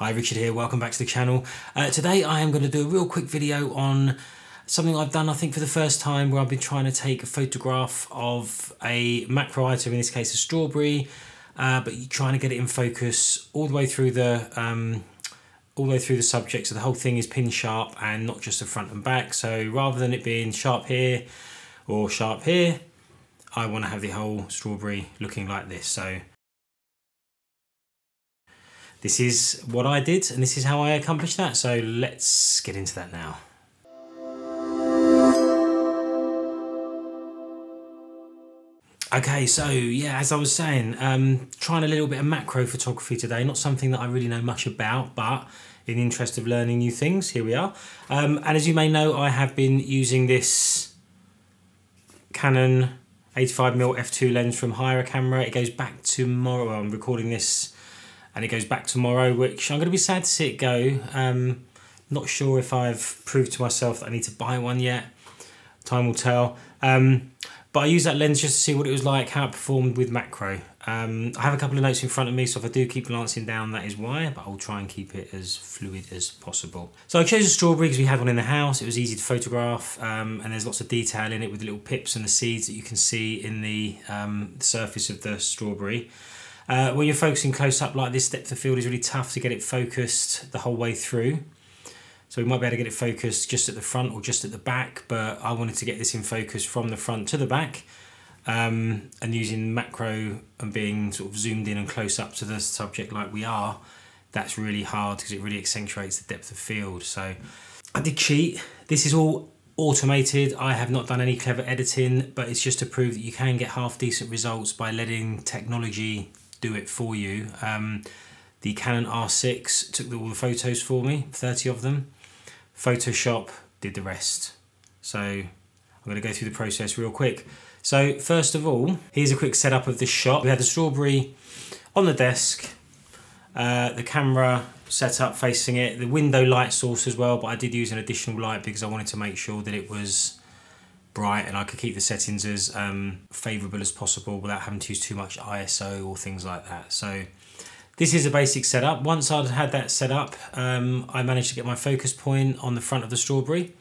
Hi, Richard here. Welcome back to the channel. Uh, today I am going to do a real quick video on something I've done, I think, for the first time where I've been trying to take a photograph of a macro item, in this case a strawberry, uh, but you're trying to get it in focus all the way through the um, all the way through the subject. So the whole thing is pin sharp and not just the front and back. So rather than it being sharp here or sharp here, I want to have the whole strawberry looking like this. So this is what I did and this is how I accomplished that. So let's get into that now. Okay, so yeah, as I was saying, um, trying a little bit of macro photography today. Not something that I really know much about, but in the interest of learning new things, here we are. Um, and as you may know, I have been using this Canon 85mm f2 lens from Hireacamera. It goes back tomorrow. I'm recording this and it goes back tomorrow, which I'm going to be sad to see it go. Um, not sure if I've proved to myself that I need to buy one yet. Time will tell. Um, but I use that lens just to see what it was like, how it performed with macro. Um, I have a couple of notes in front of me, so if I do keep glancing down, that is why, but I'll try and keep it as fluid as possible. So I chose a strawberry because we had one in the house. It was easy to photograph, um, and there's lots of detail in it with the little pips and the seeds that you can see in the, um, the surface of the strawberry. Uh, when you're focusing close up like this, depth of field is really tough to get it focused the whole way through. So we might be able to get it focused just at the front or just at the back, but I wanted to get this in focus from the front to the back. Um, and using macro and being sort of zoomed in and close up to the subject like we are, that's really hard because it really accentuates the depth of field. So I did cheat. This is all automated. I have not done any clever editing, but it's just to prove that you can get half decent results by letting technology do it for you. Um, the Canon R6 took all the photos for me, 30 of them. Photoshop did the rest. So I'm going to go through the process real quick. So first of all, here's a quick setup of the shot. We had the strawberry on the desk, uh, the camera set up facing it, the window light source as well, but I did use an additional light because I wanted to make sure that it was bright and I could keep the settings as um, favourable as possible without having to use too much ISO or things like that. So this is a basic setup. Once I'd had that set up, um, I managed to get my focus point on the front of the strawberry.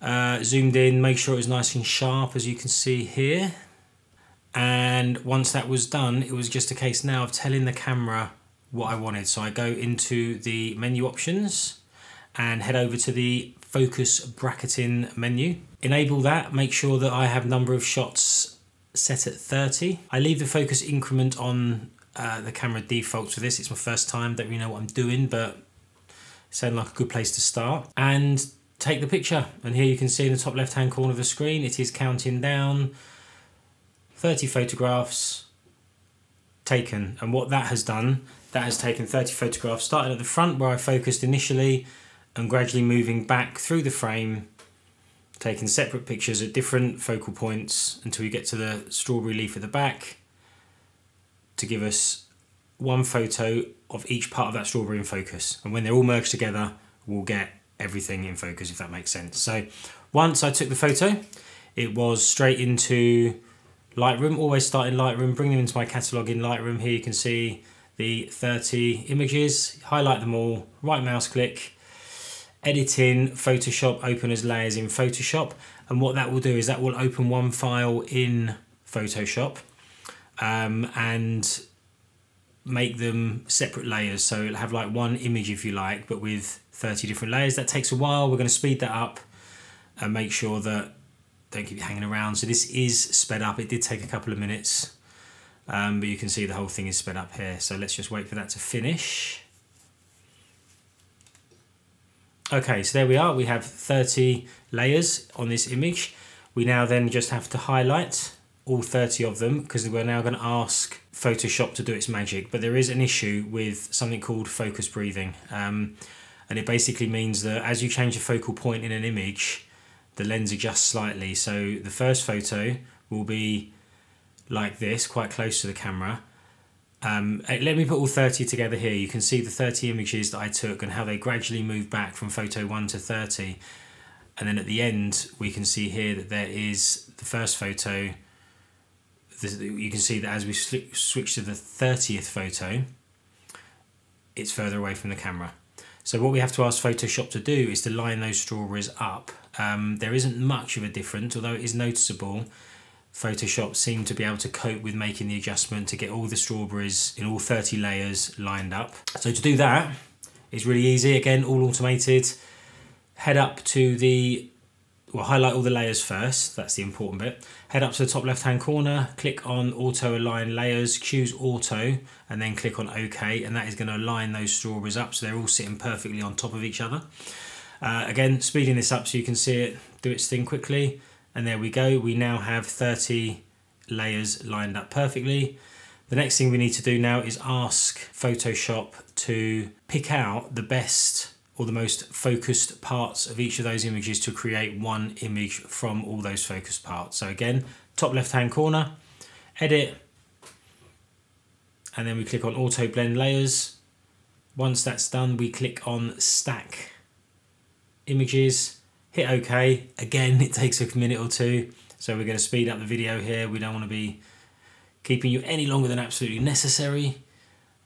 Uh, zoomed in, make sure it was nice and sharp as you can see here. And once that was done, it was just a case now of telling the camera what I wanted. So I go into the menu options and head over to the focus bracketing menu. Enable that, make sure that I have number of shots set at 30. I leave the focus increment on uh, the camera defaults for this. It's my first time, don't really know what I'm doing, but sound like a good place to start. And take the picture. And here you can see in the top left hand corner of the screen, it is counting down 30 photographs taken. And what that has done, that has taken 30 photographs, starting at the front where I focused initially, and gradually moving back through the frame, taking separate pictures at different focal points until we get to the strawberry leaf at the back to give us one photo of each part of that strawberry in focus. And when they're all merged together, we'll get everything in focus, if that makes sense. So once I took the photo, it was straight into Lightroom, always start in Lightroom, bring them into my catalogue in Lightroom. Here you can see the 30 images, highlight them all, right mouse click, editing Photoshop, open as layers in Photoshop. And what that will do is that will open one file in Photoshop um, and make them separate layers. So it'll have like one image if you like, but with 30 different layers. That takes a while. We're going to speed that up and make sure that don't keep hanging around. So this is sped up. It did take a couple of minutes, um, but you can see the whole thing is sped up here. So let's just wait for that to finish. Okay, so there we are. We have 30 layers on this image. We now then just have to highlight all 30 of them because we're now going to ask Photoshop to do its magic. But there is an issue with something called focus breathing. Um, and it basically means that as you change the focal point in an image, the lens adjusts slightly. So the first photo will be like this, quite close to the camera. Um, eh, let me put all 30 together here. You can see the 30 images that I took and how they gradually move back from photo 1 to 30. And then at the end, we can see here that there is the first photo. You can see that as we switch to the 30th photo, it's further away from the camera. So what we have to ask Photoshop to do is to line those strawberries up. Um, there isn't much of a difference, although it is noticeable. Photoshop seemed to be able to cope with making the adjustment to get all the strawberries in all 30 layers lined up. So to do that is really easy. Again, all automated. Head up to the we'll highlight all the layers first, that's the important bit. Head up to the top left hand corner, click on auto align layers, choose auto and then click on OK and that is going to align those strawberries up so they're all sitting perfectly on top of each other. Uh, again, speeding this up so you can see it do its thing quickly and there we go, we now have 30 layers lined up perfectly. The next thing we need to do now is ask Photoshop to pick out the best or the most focused parts of each of those images to create one image from all those focused parts. So again, top left hand corner, edit, and then we click on auto blend layers. Once that's done, we click on stack images, hit OK. Again, it takes a minute or two. So we're going to speed up the video here. We don't want to be keeping you any longer than absolutely necessary.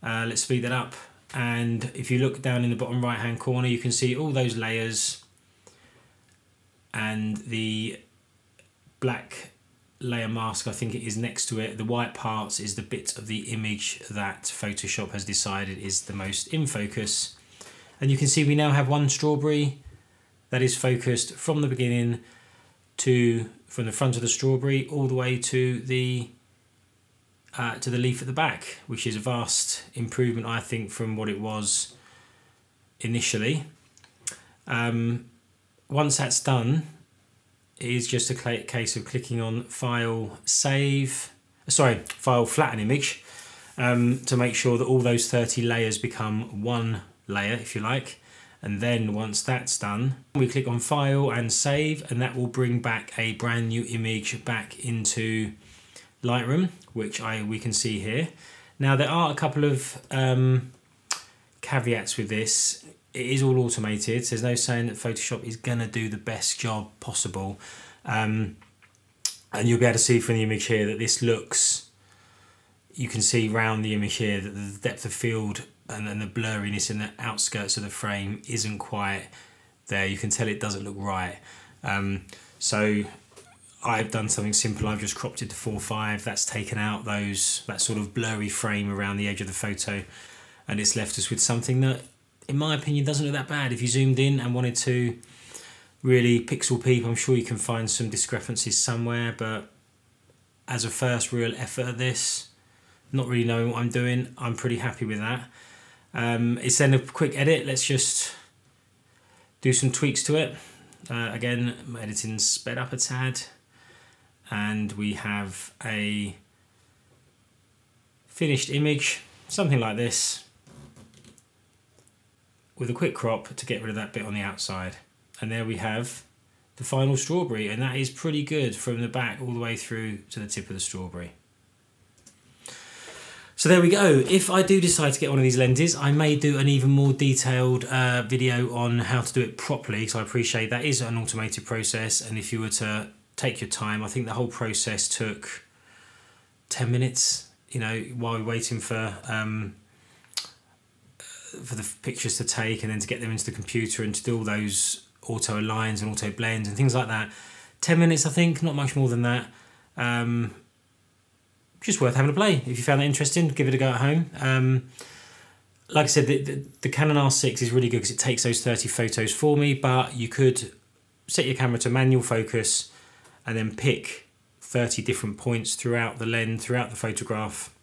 Uh, let's speed that up and if you look down in the bottom right hand corner you can see all those layers and the black layer mask I think it is next to it the white parts is the bit of the image that Photoshop has decided is the most in focus and you can see we now have one strawberry that is focused from the beginning to from the front of the strawberry all the way to the uh, to the leaf at the back, which is a vast improvement, I think, from what it was initially. Um, once that's done, it is just a case of clicking on File, Save, sorry, File, Flatten Image, um, to make sure that all those 30 layers become one layer, if you like. And then once that's done, we click on File and Save, and that will bring back a brand new image back into Lightroom, which I we can see here. Now there are a couple of um, caveats with this. It is all automated. So there's no saying that Photoshop is going to do the best job possible. Um, and you'll be able to see from the image here that this looks, you can see round the image here that the depth of field and the blurriness in the outskirts of the frame isn't quite there. You can tell it doesn't look right. Um, so I've done something simple. I've just cropped it to 4.5. That's taken out those that sort of blurry frame around the edge of the photo and it's left us with something that, in my opinion, doesn't look that bad. If you zoomed in and wanted to really pixel peep, I'm sure you can find some discrepancies somewhere, but as a first real effort at this, not really knowing what I'm doing, I'm pretty happy with that. Um, it's then a quick edit. Let's just do some tweaks to it. Uh, again, editing sped up a tad and we have a finished image, something like this, with a quick crop to get rid of that bit on the outside. And there we have the final strawberry, and that is pretty good from the back all the way through to the tip of the strawberry. So there we go. If I do decide to get one of these lenses, I may do an even more detailed uh, video on how to do it properly. So I appreciate that is an automated process. And if you were to take your time. I think the whole process took 10 minutes, you know, while we're waiting for um, for the pictures to take and then to get them into the computer and to do all those auto aligns and auto blends and things like that. 10 minutes, I think, not much more than that. Um, just worth having a play. If you found that interesting, give it a go at home. Um, like I said, the, the, the Canon R6 is really good because it takes those 30 photos for me, but you could set your camera to manual focus and then pick 30 different points throughout the lens, throughout the photograph,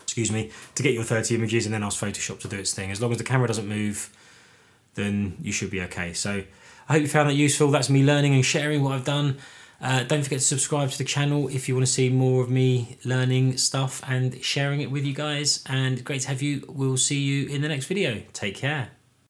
excuse me, to get your 30 images and then ask Photoshop to do its thing. As long as the camera doesn't move, then you should be okay. So I hope you found that useful. That's me learning and sharing what I've done. Uh, don't forget to subscribe to the channel if you want to see more of me learning stuff and sharing it with you guys. And great to have you. We'll see you in the next video. Take care.